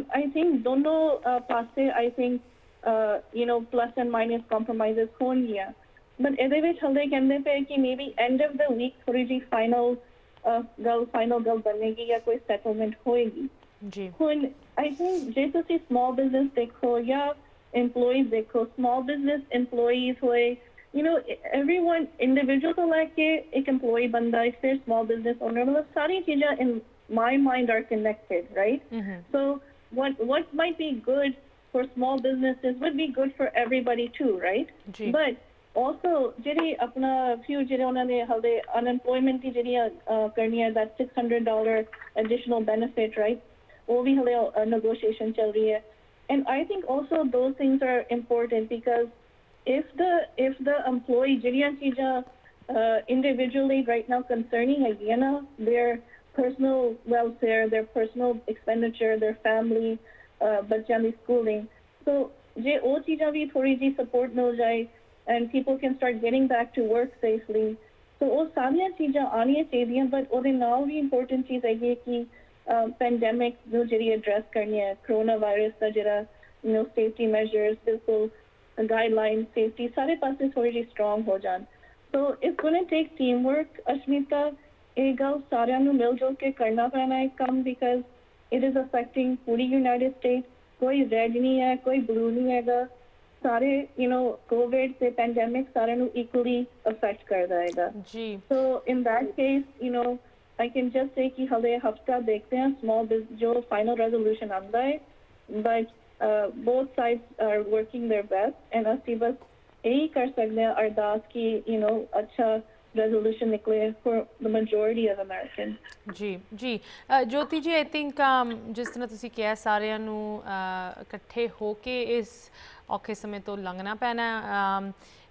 ਆਈ ਥਿੰਕ ਦੋਨੋਂ ਪਾਸੇ I think You know plus and minus compromises ਹੋਣਗੀਆਂ ਬਟ ਇਹਦੇ ਵਿੱਚ ਹਲੇ ਕਹਿੰਦੇ ਪਏ ਕਿ maybe end of the week ਥੋੜੀ ਜੀ ਫਾਈਨਲ ਗੱਲ ਫਾਈਨਲ ਗੱਲ ਬਣੇਗੀ ਜਾਂ ਕੋਈ ਸੈਟਲਮੈਂਟ ਹੋਏਗੀ ਜੀ ਹੁਣ ਆਈ ਥਿੰਕ ਜੇ ਤੁਸੀਂ ਸਮਾਲ ਬਿਜ਼ਨਸ ਦੇਖੋ ਜਾਂ EMPLOYEES ਦੇਖੋ ਸਮਾਲ ਬਿਜ਼ਨਸ EMPLOYEES ਹੋਏ you know everyone individual ਤੋਂ ਲੈ ਕੇ ਇੱਕ employee ਬੰਦਾ ਇੱਕ ਫਿਰ small business owner ਮਤਲਬ ਸਾਰੀ ਚੀਜ਼ਾਂ in my mind are connected right Mhm. so what what might be good for small businesses would be good for everybody too right ਜੀ but also ਜਿਹੜੀ ਆਪਣਾ few ਜਿਹੜੇ ਉਹਨਾਂ ਨੇ ਹਲਦੇ unemployment ਦੀ ਜਿਹੜੀਆਂ ਅਹ, ਕਰਨੀਆਂ that 600 dollar additional benefit right ਉਹ ਵੀ ਹਲੇ negotiation ਚੱਲ ਰਹੀ ਹੈ and I think also those things are important because if the if the employee ਜਿਹੜੀਆਂ ਚੀਜ਼ਾਂ uh, individually right now concerning ਹੈਗੀਆਂ ਨਾ their personal welfare their personal expenditure their family uh, ਬੱਚਿਆਂ ਦੀ ਸਕੂਲਿੰਗ ਸੋ ਜੇ ਉਹ ਚੀਜ਼ਾਂ ਵੀ ਥੋੜੀ ਜੀ ਸਪੋਰਟ ਮਿਲ ਜਾਏ and people can start getting back to work safely, so ਉਹ ਸਾਰੀਆਂ ਚੀਜ਼ਾਂ ਆਉਣੀਆਂ ਚਾਹੀਦੀਆਂ ਬਟ ਉਹਦੇ ਨਾਲ ਵੀ important ਚੀਜ਼ ਹੈਗੀ ਹੈ ਕਿ ਪੈਂਡੈਮਿਕ ਨੂੰ ਜਿਹੜੀ ਐਡਰੈਸ ਕਰਨੀ ਹੈ ਕਰੋਨਾ ਵਾਇਰਸ ਦਾ ਜਿਹੜਾ ਯੂ نو ਸੇਫਟੀ ਮੈਜਰਸ ਬਿਲਕੁਲ ਗਾਈਡਲਾਈਨ ਸੇਫਟੀ ਸਾਰੇ ਪਾਸੇ ਥੋੜੀ ਜਿਹੀ ਸਟਰੋਂਗ ਹੋ ਜਾਣ। So it's going to take team work Ashmita, ਇਹ ਗੱਲ ਸਾਰਿਆਂ ਨੂੰ ਮਿਲ ਜੁਲ ਕੇ ਕਰਨਾ ਪੈਣਾ ਹੈ ਕੰਮ ਬਿਕਾਜ਼ ਇਟ ਇਜ਼ ਅਫੈਕਟਿੰਗ ਪੂਰੀ ਯੂਨਾਈਟਿਡ ਸਟੇਟ ਕੋਈ ਰੈਡ ਨਹੀਂ ਹੈ ਕੋਈ ਬਲੂ ਨਹੀਂ ਹੈਗਾ ਸਾਰੇ ਯੂ نو ਕੋਵਿਡ ਤੇ ਪੈਂਡੈਮਿਕ ਸਾਰਿਆਂ ਨੂੰ ਇਕੁਅਲੀ ਅਫੈਕਟ ਕਰਦਾ ਹੈਗਾ ਜੀ So in that case, you know, I can just say कि हले हफ्ता देखते हैं small business जो final resolution आंदा है, but uh, both sides are working their best and ਅਸੀਂ ਬਸ यही कर सकते हैं अरदास की you know अच्छा resolution declared for the majority of Americans. ਜੀ ਜੀ ਜੋਤੀ ਜੀ ਆਈ ਥਿੰਕ ਜਿਸ ਤਰ੍ਹਾਂ ਤੁਸੀਂ ਕਿਹਾ ਸਾਰਿਆਂ ਨੂੰ ਇਕੱਠੇ ਹੋ ਕੇ ਇਸ ਔਖੇ ਸਮੇਂ ਤੋਂ ਲੰਘਣਾ ਪੈਣਾ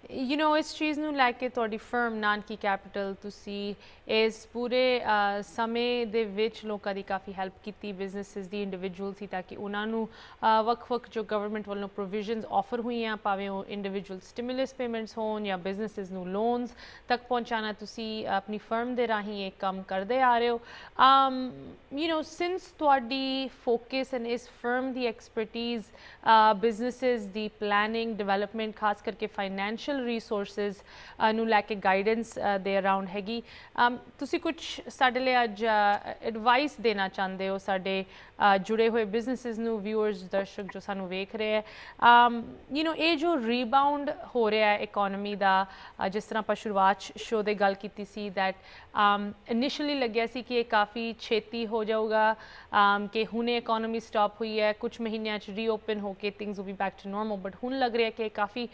ਯੂ نو ਇਸ ਚੀਜ਼ ਨੂੰ ਲੈ ਕੇ ਤੁਹਾਡੀ ਫਰਮ ਨਾਨਕੀ ਕੈਪੀਟਲ ਤੁਸੀਂ ਇਸ ਪੂਰੇ ਸਮੇਂ ਦੇ ਵਿੱਚ ਲੋਕਾਂ ਦੀ ਕਾਫੀ ਹੈਲਪ ਕੀਤੀ ਬਿਜ਼ਨੈਸਸ ਦੀ ਇੰਡੀਵਿਜੂਅਲ ਸੀ ਤਾਂ ਕਿ ਉਹਨਾਂ ਨੂੰ ਅ, ਵੱਖ-ਵੱਖ ਜੋ ਗਵਰਨਮੈਂਟ ਵੱਲੋਂ ਪ੍ਰੋਵੀਜ਼ਨਸ ਆਫਰ ਹੋਈਆਂ ਭਾਵੇਂ ਉਹ ਇੰਡੀਵਿਜੂਅਲ ਸਟਿਮੂਲਸ ਪੇਮੈਂਟਸ ਹੋਣ ਜਾਂ ਬਿਜ਼ਨੈਸਸ ਨੂੰ ਲੋਨਸ ਤੱਕ ਪਹੁੰਚਾਉਣਾ ਤੁਸੀਂ ਆਪਣੀ ਫਰਮ ਦੇ ਰਾਹੀਂ ਇਹ ਕੰਮ ਕਰਦੇ ਆ ਰਹੇ ਹੋ। Um you know since ਤੁਹਾਡੀ ਫੋਕਸ ਐਂਡ ਇਸ ਫਰਮ ਦੀ ਐਕਸਪਰਟਿਜ਼ ਬਿਜ਼ਨੈਸਸ ਦੀ ਪਲੈਨਿੰਗ ਡਿਵੈਲਪਮੈਂਟ ਖਾਸ ਕਰਕੇ ਫਾਈਨੈਂਸ਼ੀਅਲ ਰਿਸੋਰਸਸ uh, ਨੂੰ ਲੈ ਕੇ ਗਾਈਡੈਂਸ uh, ਦੇ ਅਰਾਊਂਡ ਹੈਗੀ। um, ਤੁਸੀਂ ਕੁਝ ਸਾਡੇ ਲਈ ਅੱਜ uh, ਐਡਵਾਈਸ ਦੇਣਾ ਚਾਹੁੰਦੇ ਹੋ ਸਾਡੇ ਜੁੜੇ ਹੋਏ ਬਿਜ਼ਨੈਸਸ ਨੂੰ ਵਿਊਅਰਸ ਦਰਸ਼ਕ ਜੋ ਸਾਨੂੰ ਵੇਖ ਰਹੇ ਹੈ। Um you ਇਹ ਜੋ ਰੀਬਾਉਂਡ ਹੋ ਰਿਹਾ ਹੈ ਇਕਨੋਮੀ ਦਾ ਜਿਸ ਤਰ੍ਹਾਂ ਆਪਾਂ ਸ਼ੁਰੂਆਤ ਸ਼ੋ ਦੇ ਗੱਲ ਕੀਤੀ ਸੀ ਦੈਟ um ਇਨੀਸ਼ੀਅਲੀ ਲੱਗਿਆ ਸੀ ਕਿ ਇਹ ਕਾਫੀ ਛੇਤੀ ਹੋ ਜਾਊਗਾ um ਕਿ ਹੁਣੇ ਇਕਨੋਮੀ ਸਟਾਪ ਹੋਈ ਹੈ ਕੁਝ ਮਹੀਨਿਆਂ ਚ ਰੀਓਪਨ ਹੋ ਕੇ things will be back to normal but ਹੁਣ ਲੱਗ ਰਿਹਾ ਕਿ ਇਹ ਕਾਫੀ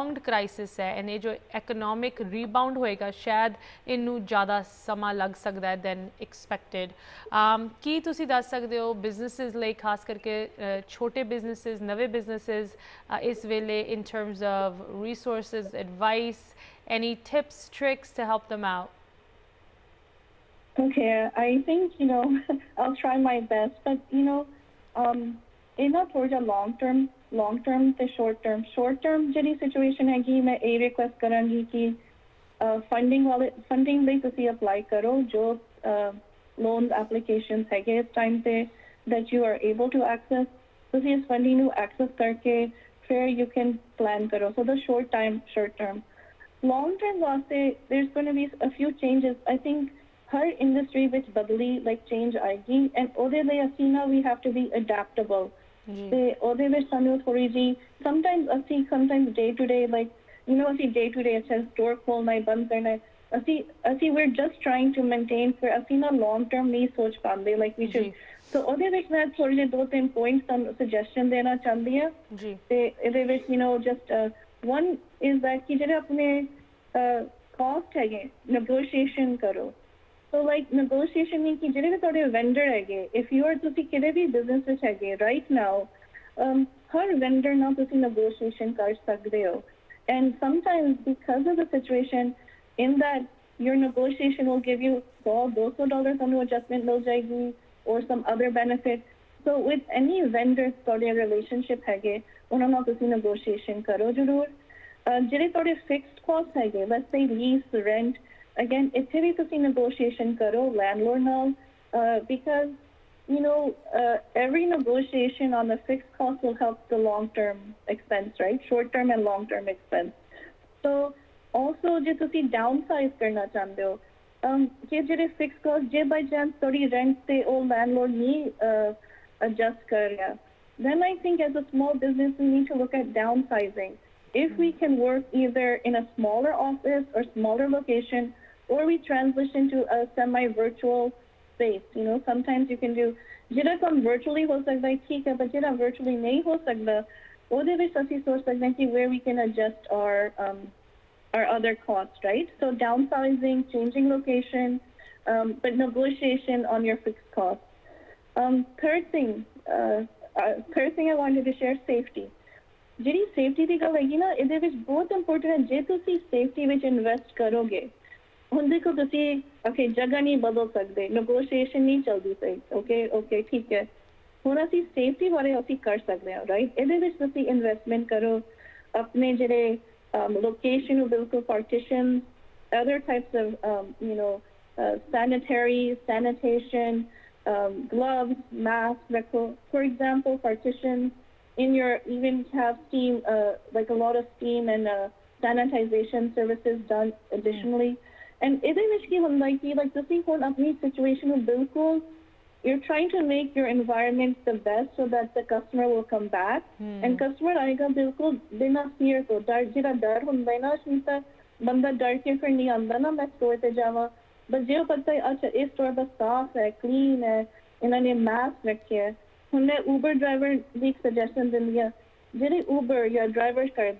ਪ੍ਰੋਲੋਂਗਡ ਕ੍ਰਾਈਸਿਸ ਹੈ ਐਂਡ ਇਹ ਜੋ ਇਕਨੋਮਿਕ ਰੀਬਾਉਂਡ ਹੋਏਗਾ ਸ਼ਾਇਦ ਇਹਨੂੰ ਜ਼ਿਆਦਾ ਸਮਾਂ ਲੱਗ ਸਕਦਾ ਹੈ ਦੈਨ ਐਕਸਪੈਕਟਡ um ਕੀ ਤੁਸੀਂ ਦੱਸ ਸਕਦੇ ਹੋ ਬਿਜ਼ਨੈਸਸ ਲਈ ਖਾਸ ਕਰਕੇ ਅ, ਛੋਟੇ ਬਿਜ਼ਨੈਸਸ ਨਵੇਂ ਬਿਜ਼ਨੈਸਸ ਇਸ ਵੇਲੇ in terms of resources advice any tips tricks to help them out? Okay, I think, you know, I'll try my best, but, you know, um, in a towards a long term, long term ते short term short term जेह्ड़ी situation है कि मैं एह् request करांगी कि funding वाले funding लेई तुसी अप्लाई करो जो लोन एप्लीकेशन हैगे इस टाइम ते that you are able to access तुसी इस फंडिंग नू एक्सेस करके फिर यू कैन प्लान करो so the short time short term long term वास्ते there is gonna be a few changes I think her industry which बदली like change आएगी and ओह्दे लेई असी ना we have to be adaptable ਤੇ ਉਹਦੇ ਵਿੱਚ ਸਾਨੂੰ ਥੋੜੀ ਜੀ ਸਮ ਟਾਈਮਸ ਅਸੀਂ sometimes day to day like you know ਅਸੀਂ day to day assess store ਖੋਲ ਨਹੀਂ ਬੰਦ ਕਰਨਾ ਅਸੀਂ ਅਸੀਂ ਵੀ ਜਸਟ ਟ੍ਰਾਈਂਗ ਟੂ ਮੇਨਟੇਨ ਫਿਰ ਅਸੀਂ ਨਾ ਲੌਂਗ ਟਰਮ ਨਹੀਂ ਸੋਚ ਪਾਉਂਦੇ ਲਾਈਕ ਵੀ ਸ਼ੁਡ ਸੋ ਉਹਦੇ ਵਿੱਚ ਮੈਂ ਥੋੜੇ ਜਿਹੇ ਦੋ ਤਿੰਨ ਪੁਆਇੰਟਸ ਤੁਹਾਨੂੰ ਸੁਜੈਸ਼ਨ ਦੇਣਾ ਚਾਹੁੰਦੀ ਆ ਜੀ। ਤੇ ਇਹਦੇ ਵਿੱਚ you know just one is that ਕਿ ਜਿਹੜੇ ਆਪਣੇ ਕਾਸਟ ਹੈਗੇ ਨੈਗੋਸ਼ੀਏਸ਼ਨ ਕਰੋ। ਸੋ ਲਾਈਕ ਨੈਗੋਸ਼ੀਏਸ਼ਨ ਮੀਨ ਕਿ ਜਿਹੜੇ ਵੀ ਤੁਹਾਡੇ ਵੈਂਡਰ ਹੈਗੇ ਇਫ ਯੂ ਆਰ ਤੁਸੀਂ ਕਿਤੇ ਵੀ ਬਿਜ਼ਨਸ ਵਿੱਚ ਹੈਗੇ ਰਾਈਟ ਨਾਓ um ਹਰ ਵੈਂਡਰ ਨਾਲ ਤੁਸੀਂ ਨੈਗੋਸ਼ੀਏਸ਼ਨ ਕਰ ਸਕਦੇ ਹੋ and sometimes because of the situation in that your negotiation will give you $100 200 on adjustment mill jayegi or some other benefit so with any vendor ਤੁਹਾਡੇ relationship ਹੈਗੇ ਉਹਨਾਂ ਨਾਲ ਤੁਸੀਂ negotiation ਕਰੋ ਜ਼ਰੂਰ ਜਿਹੜੇ ਤੁਹਾਡੇ fixed costs ਹੈਗੇ let's say lease rent again ਇੱਥੇ ਵੀ ਤੁਸੀਂ negotiation ਕਰੋ landlord ਨਾਲ because you know uh, every negotiation on the fixed cost will help the long term expense right short term and long term expense so also ਜੇ ਤੁਸੀਂ downsize ਕਰਨਾ ਚਾਹੁੰਦੇ ਹੋ um ਕਿ ਜਿਹੜੇ fixed cost ਜੇ by chance ਤੁਹਾਡੀ rent ਤੇ ਉਹ landlord ਨਹੀਂ uh, adjust ਕਰ ਰਿਹਾ then I think as a small business we need to look at downsizing if we can work either in a smaller office or smaller location or we transition to a semi-virtual space. You know, sometimes you can do ਜਿਹੜਾ ਕੰਮ virtually ਹੋ ਸਕਦਾ ਹੈ ਠੀਕ ਹੈ ਪਰ ਜਿਹੜਾ virtually ਨਹੀਂ ਹੋ ਸਕਦਾ ਉਹਦੇ ਵਿੱਚ ਅਸੀਂ ਸੋਚ ਸਕਦੇ ਹਾਂ ਕਿ where we can adjust our um, our other costs, right? So downsizing, changing location, um, but negotiation on your fixed costs. Um, third thing, uh, uh, third thing I wanted to share, safety. ਜਿਹੜੀ safety ਦੀ ਗੱਲ ਹੈਗੀ ਨਾ ਇਹਦੇ ਵਿੱਚ ਬਹੁਤ important ਹੈ ਜੇ ਤੁਸੀਂ ਸੇਫਟੀ ਵਿੱਚ ਇਨਵੈਸਟ ਕਰੋਗੇ ਹੁਣ ਦੇਖੋ ਤੁਸੀਂ ਓਕੇ ਜਗ੍ਹਾ ਨਹੀਂ ਬਦਲ ਸਕਦੇ ਨੈਗੋਸ਼ੀਏਸ਼ਨ ਨਹੀਂ ਚੱਲਦੀ ਸਹੀ ਓਕੇ ਓਕੇ ਠੀਕ ਹੈ ਹੁਣ ਅਸੀਂ ਸੇਫਟੀ ਬਾਰੇ ਅਸੀਂ ਕਰ ਸਕਦੇ ਹਾਂ ਰਾਈਟ ਇਹਦੇ ਵਿੱਚ ਤੁਸੀਂ ਇਨਵੈਸਟਮੈਂਟ ਕਰੋ ਆਪਣੇ ਜਿਹੜੇ ਲੋਕੇਸ਼ਨ ਨੂੰ ਬਿਲਕੁਲ partition other types of um, you know uh, sanitary sanitation um, gloves masks for example partitions in your even have steam uh, like a lot of steam and uh, sanitization services done additionally mm. And isn't Mishki like like the whole apni situation of bilkul? You're trying to make your environment the best so that the customer will come back. Hmm. And customer aega bilkul bina to dar jira dar hunda na shinta banda dar ke fir nahi anda na main store se jawa. But jeo pata hai acha is store bas soft hai, clean hai, inhone mask rakhe hai. Uber driver bhi suggestion din diya. Jere Uber ya drivers kar.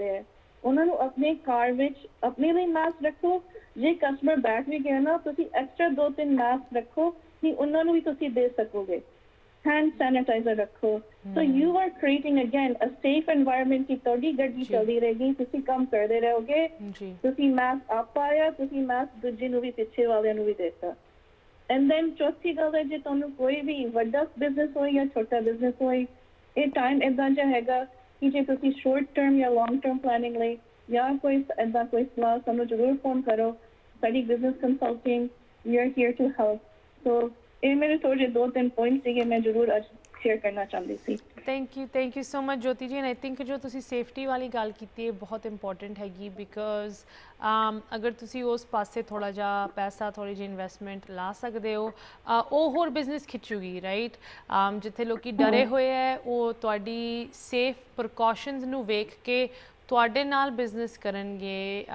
ਉਹਨਾਂ ਨੂੰ ਆਪਣੇ ਕਾਰ ਵਿੱਚ ਆਪਣੇ ਲਈ mask ਰੱਖੋ। ਜੇ customer ਬੈਠ ਵੀ ਗਿਆ ਨਾ ਤੁਸੀਂ ਐਕਸਟਰਾ ਦੋ ਤਿੰਨ ਮਾਸਕ ਰੱਖੋ ਕਿ ਉਹਨਾਂ ਨੂੰ ਵੀ ਤੁਸੀਂ ਦੇ ਸਕੋਗੇ। Hand sanitizer ਰੱਖੋ। so you are creating again a safe environment ਕਿ ਤੁਹਾਡੀ ਗੱਡੀ ਚੱਲਦੀ ਰਹੇਗੀ ਤੁਸੀਂ ਕੰਮ ਕਰਦੇ ਰਹੋਗੇ। ਤੁਸੀਂ ਮਾਸਕ ਆਪ ਪਾਇਆ ਤੁਸੀਂ ਮਾਸਕ ਦੂਜੇ ਨੂੰ ਵੀ ਪਿੱਛੇ ਵਾਲਿਆਂ ਨੂੰ ਵੀ ਦਿੱਤਾ। ਐਂਡ ਦੈਨ ਚੌਥੀ ਗੱਲ ਹੈ ਜੇ ਤੁਹਾਨੂੰ ਕੋਈ ਵੀ ਵੱਡਾ ਬਿਜ਼ਨਸ ਹੋਏ ਜਾਂ ਛੋਟਾ ਬਿਜ਼ਨਸ ਹੋਏ ਇਹ ਟਾਈਮ ਇਦਾਂ ਜਿਹਾ ਹੈਗਾ ਕਿ ਜੇ ਤੁਸੀਂ ਸ਼ਾਰਟ ਟਰਮ ਜਾਂ ਲੌਂਗ ਟਰਮ ਪਲੈਨਿੰਗ ਲਈ ਜਾਂ ਕੋਈ ਇਦਾਂ ਕੋਈ ਸਲਾਹ ਸਾਨੂੰ ਜ਼ਰੂਰ ਫੋਨ ਕਰੋ ਸਾਡੀ business consulting we are here to help so ਇਹ ਮੇਰੇ ਥੋੜੇ ਦੋ ਤਿੰਨ ਪੁਆਇੰਟ ਸੀਗੇ ਮੈਂ ਜ਼ਰੂਰ ਅੱਜ ਸ਼ੇਅਰ ਕਰਨਾ ਚਾਹੁੰਦੀ ਸੀ thank you thank you so much Jyoti ji and I think ਜੋ ਤੁਸੀਂ ਸੇਫਟੀ ਵਾਲੀ ਗੱਲ ਕੀਤੀ ਹੈ ਬਹੁਤ ਇੰਪੋਰਟੈਂਟ ਹੈਗੀ ਬਿਕਾਜ਼ ਅਗਰ ਤੁਸੀਂ ਉਸ ਪਾਸੇ ਥੋੜਾ ਜਿਹਾ ਪੈਸਾ ਥੋੜੀ ਜਿਹੀ ਇਨਵੈਸਟਮੈਂਟ ਲਾ ਸਕਦੇ ਹੋ ਉਹ ਹੋਰ ਬਿਜ਼ਨਸ ਖਿੱਚੂਗੀ ਰਾਈਟ ਜਿੱਥੇ ਲੋਕੀ ਡਰੇ ਹੋਏ ਹੈ ਉਹ ਤੁਹਾਡੀ ਸੇਫ ਪ੍ਰੀਕਾਸ਼ਨਸ ਨੂੰ ਵੇਖ ਕੇ ਤੁਹਾਡੇ ਨਾਲ ਬਿਜ਼ਨਸ ਕਰਨਗੇ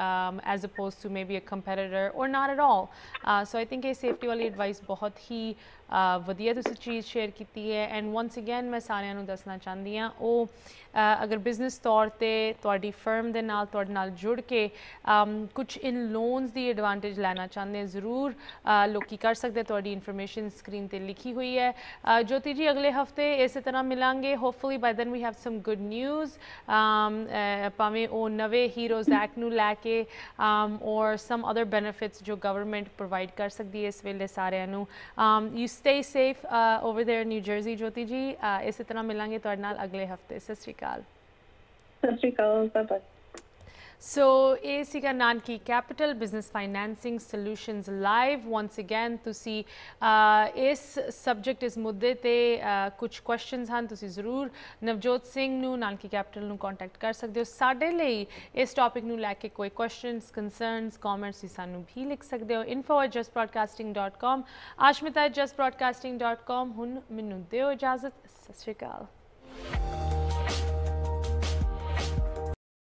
as opposed to maybe a competitor or not at all so I think ਇਹ ਸੇਫਟੀ ਵਾਲੀ ਐਡਵਾਈਸ ਬਹੁਤ ਹੀ ਵਧੀਆ ਤੁਸੀਂ ਚੀਜ਼ ਸ਼ੇਅਰ ਕੀਤੀ ਹੈ। ਐਂਡ ਵਾਂਸ ਅਗੇਨ ਮੈਂ ਸਾਰਿਆਂ ਨੂੰ ਦੱਸਣਾ ਚਾਹੁੰਦੀ ਹਾਂ ਉਹ ਅਗਰ ਬਿਜ਼ਨਸ ਤੌਰ ਤੇ ਤੁਹਾਡੀ ਫਰਮ ਦੇ ਨਾਲ ਤੁਹਾਡੇ ਨਾਲ ਜੁੜ ਕੇ ਕੁਝ ਇਨ ਲੋਨਸ ਦੀ ਐਡਵਾਂਟੇਜ ਲੈਣਾ ਚਾਹੁੰਦੇ ਜ਼ਰੂਰ ਅ, ਲੋਕੀ ਕਰ ਸਕਦੇ ਤੁਹਾਡੀ ਇਨਫੋਰਮੇਸ਼ਨ ਸਕਰੀਨ ਤੇ ਲਿਖੀ ਹੋਈ ਹੈ। ਜੋਤੀ ਜੀ ਅਗਲੇ ਹਫ਼ਤੇ ਇਸੇ ਤਰ੍ਹਾਂ ਮਿਲਾਂਗੇ। Hopefully by then we have some good news ਭਾਵੇਂ ਉਹ ਨਵੇਂ ਹੀਰੋਜ਼ ਐਕਟ ਨੂੰ ਲੈ ਕੇ ਔਰ ਸਮ ਅਦਰ ਬੈਨੀਫਿਟਸ ਜੋ ਗਵਰਨਮੈਂਟ ਪ੍ਰੋਵਾਈਡ ਕਰ ਸਕਦੀ ਹੈ ਇਸ ਵੇਲੇ ਸਾਰਿਆਂ ਨੂੰ। You stay safe uh, over there in New Jersey, Jyoti ji. Uh, ਇਸੇ ਤਰ੍ਹਾਂ ਮਿਲਾਂਗੇ to ਨਾਲ ਅਗਲੇ ਹਫਤੇ ਸਤਿ ਸ਼੍ਰੀ ਅਕਾਲ ਸੋ ਇਹ ਸੀਗਾ Nanaki Capital business financing solutions live once again ਤੁਸੀਂ ਇਸ ਸਬਜੈਕਟ ਇਸ ਮੁੱਦੇ ਤੇ ਕੁਝ ਕੁਐਸਚਨਸ ਹਨ ਤੁਸੀਂ ਜ਼ਰੂਰ ਨਵਜੋਤ ਸਿੰਘ ਨੂੰ ਨਾਨਕੀ ਕੈਪੀਟਲ ਨੂੰ ਕੰਟੈਕਟ ਕਰ ਸਕਦੇ ਹੋ ਸਾਡੇ ਲਈ ਇਸ ਟੌਪਿਕ ਨੂੰ ਲੈ ਕੇ ਕੋਈ ਕੁਐਸਚਨਸ ਕਨਸਰਨਸ ਕਮੈਂਟਸ ਵੀ ਸਾਨੂੰ ਵੀ ਲਿਖ ਸਕਦੇ ਹੋ info@justbroadcasting.com ashmita@justbroadcasting.com ਹੁਣ ਮੈਨੂੰ ਦਿਓ ਇਜਾਜ਼ਤ ਸਤਿ ਸ਼੍ਰੀ ਅਕਾਲ